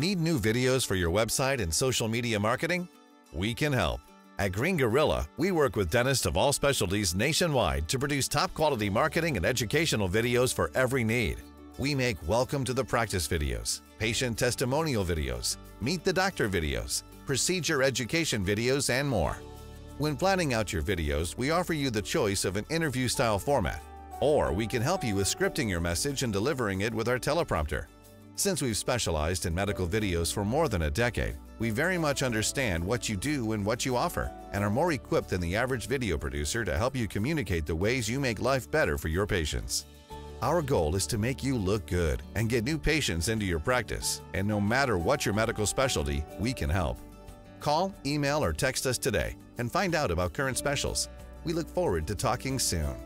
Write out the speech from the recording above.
Need new videos for your website and social media marketing? We can help. At Green Gorilla, we work with dentists of all specialties nationwide to produce top quality marketing and educational videos for every need. We make welcome to the practice videos, patient testimonial videos, meet the doctor videos, procedure education videos, and more. When planning out your videos, we offer you the choice of an interview style format, or we can help you with scripting your message and delivering it with our teleprompter. Since we've specialized in medical videos for more than a decade, we very much understand what you do and what you offer, and are more equipped than the average video producer to help you communicate the ways you make life better for your patients. Our goal is to make you look good and get new patients into your practice, and no matter what your medical specialty, we can help. Call, email, or text us today and find out about current specials. We look forward to talking soon.